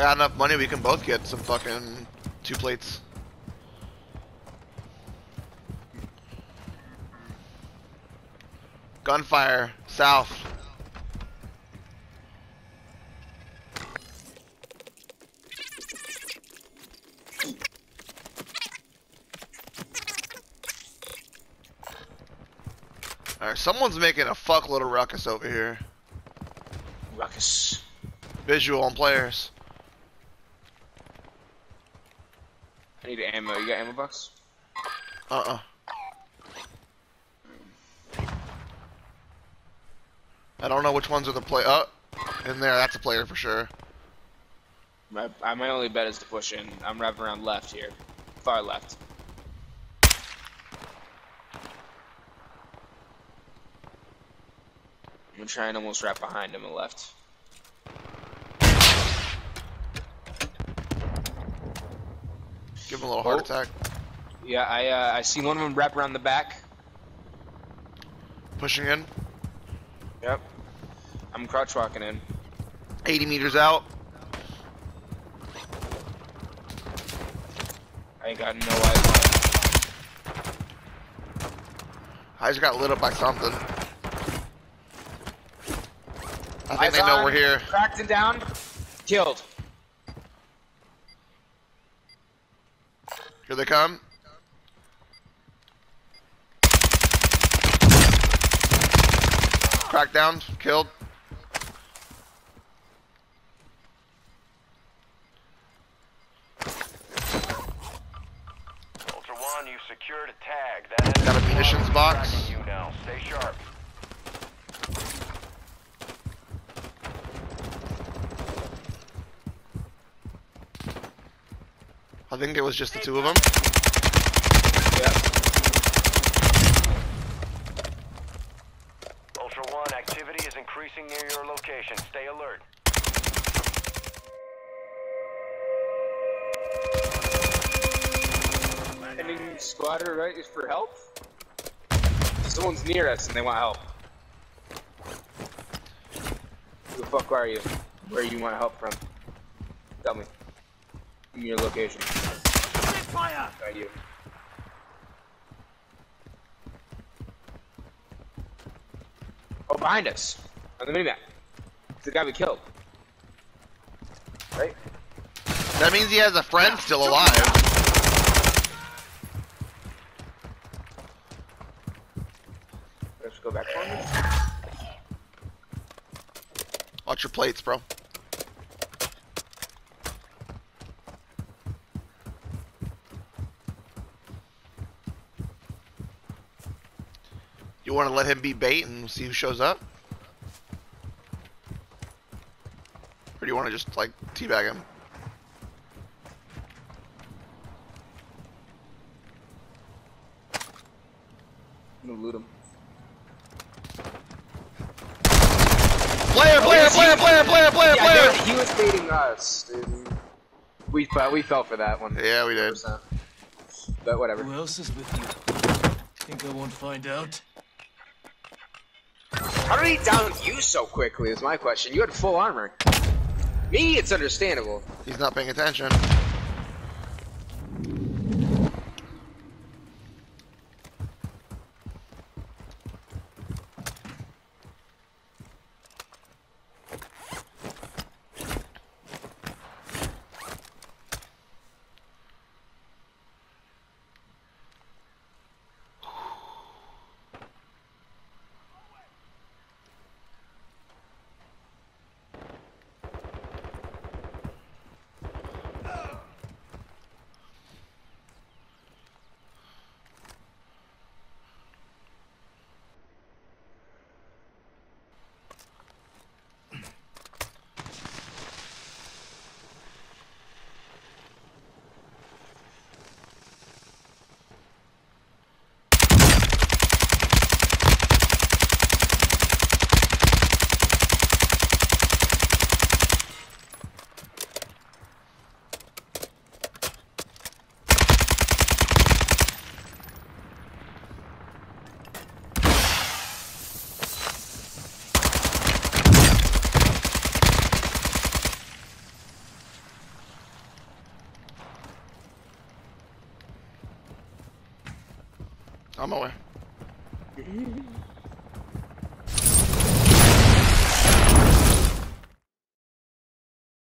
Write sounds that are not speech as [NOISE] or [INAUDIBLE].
I got enough money, we can both get some fucking two plates. Gunfire, south. Alright, someone's making a fuckload of ruckus over here. Ruckus. Visual on players. I need ammo. You got ammo box? Uh-uh. I don't know which ones are the play. Oh, in there, that's a player for sure. My, uh, my only bet is to push in. I'm wrapping around left here. Far left. I'm trying to almost wrap behind him and left. Give him a little heart Oh. attack. Yeah, I uh, I see one of them wrap around the back. Pushing in. Yep. I'm crouch walking in. 80 meters out. I ain't got no idea. I just got lit up by something. I think Eyes they know on, we're here. Cracked and down. Killed. Here they come. Crackdown, killed. Ultra One, you've secured a tag. That Got a munitions box. tracking you now. Stay sharp. I think it was just the two of them. Yep. Ultra One, activity is increasing near your location. Stay alert. Ending squatter, right, is for help? Someone's near us and they want help. Who the fuck are you? Where you want help from? Tell me. Your location. Fire! Are you? Oh, behind us. On the minimap. It's the guy we killed. Right? That means he has a friend still alive. Let's go back. Watch your plates, bro. You want to let him be bait and see who shows up? Or do you want to just, like, teabag him? I'm gonna loot him. Player, player, player, player, player, player, Yeah, player! he was baiting us, dude. We fell, we fell for that one. Yeah, we did. 100%. But whatever. Who else is with you? Think I won't find out? How did he down you so quickly? Is my question. You had full armor. Me, it's understandable. He's not paying attention. My way. [LAUGHS]